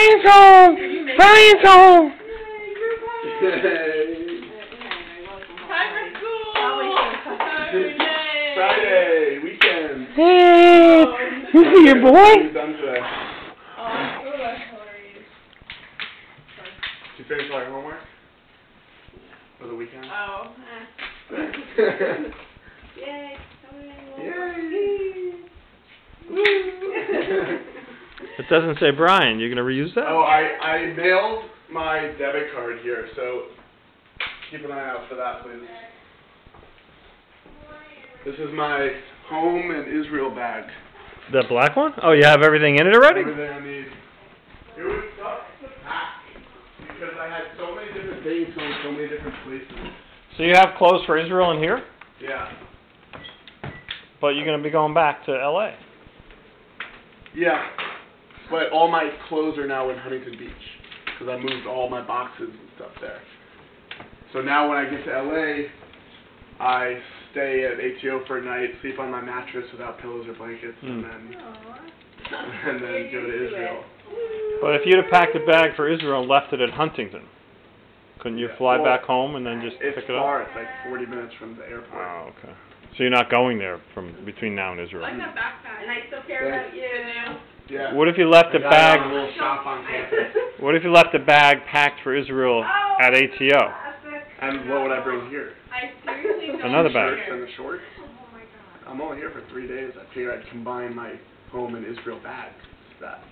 Brian's home! Brian's home! Time for school! Friday, weekend. Hey! You see your boy? What done today? That's hilarious. Did you finish all your homework? For the weekend? Oh. doesn't say Brian. You're gonna reuse that? oh, I, I mailed my debit card here, so keep an eye out for that, please. This is my home and Israel bag. The black one? Oh, you have everything in it already? Everything I need. It was tough to pack because I had so many different things going so many different places. So you have clothes for Israel in here, Yeah. but you're gonna be going back to L.A. Yeah. But all my clothes are now in Huntington Beach because I moved all my boxes and stuff there. So now when I get to LA, I stay at ATO for a night, sleep on my mattress without pillows or blankets, and Hmm. then and then go to Israel. But if you'd have packed a bag for Israel and left it at Huntington, couldn't you Yeah. fly Well, back home and then just It's pick it far. up? It's far. It's like 40 minutes from the airport. Oh, okay. So you're not going there from between now and I Israel. like that backpack. And I still care about you. Yeah. What if you left I a got bag? a shop on. What if you left a bag packed for Israel Oh, at ATO? And what would I bring here? I seriously don't Another bag. Shirts and a short. Oh my god. I'm only here for three days. I figured I'd combine my home and Israel bag. That